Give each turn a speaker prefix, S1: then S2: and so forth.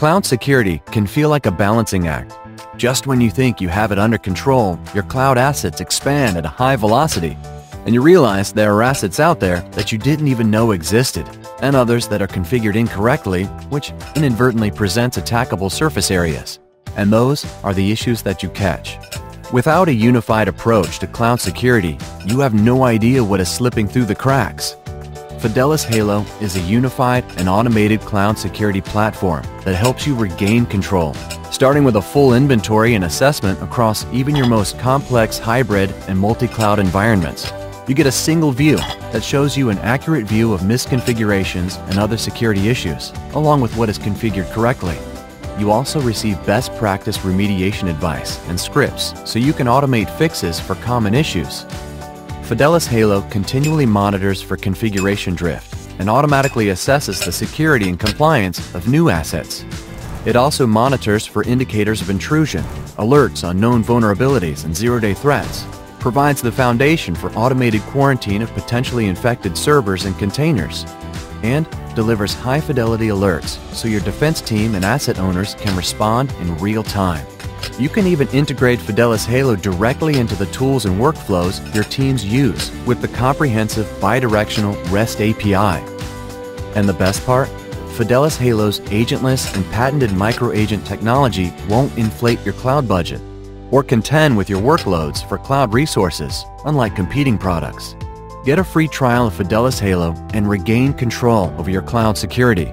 S1: Cloud security can feel like a balancing act. Just when you think you have it under control, your cloud assets expand at a high velocity, and you realize there are assets out there that you didn't even know existed, and others that are configured incorrectly, which inadvertently presents attackable surface areas. And those are the issues that you catch. Without a unified approach to cloud security, you have no idea what is slipping through the cracks. Fidelis Halo is a unified and automated cloud security platform that helps you regain control, starting with a full inventory and assessment across even your most complex hybrid and multi-cloud environments. You get a single view that shows you an accurate view of misconfigurations and other security issues, along with what is configured correctly. You also receive best practice remediation advice and scripts so you can automate fixes for common issues. Fidelis Halo continually monitors for configuration drift and automatically assesses the security and compliance of new assets. It also monitors for indicators of intrusion, alerts on known vulnerabilities and zero-day threats, provides the foundation for automated quarantine of potentially infected servers and containers, and delivers high-fidelity alerts so your defense team and asset owners can respond in real time. You can even integrate Fidelis Halo directly into the tools and workflows your teams use with the comprehensive bidirectional REST API. And the best part? Fidelis Halo's agentless and patented microagent technology won't inflate your cloud budget or contend with your workloads for cloud resources, unlike competing products. Get a free trial of Fidelis Halo and regain control over your cloud security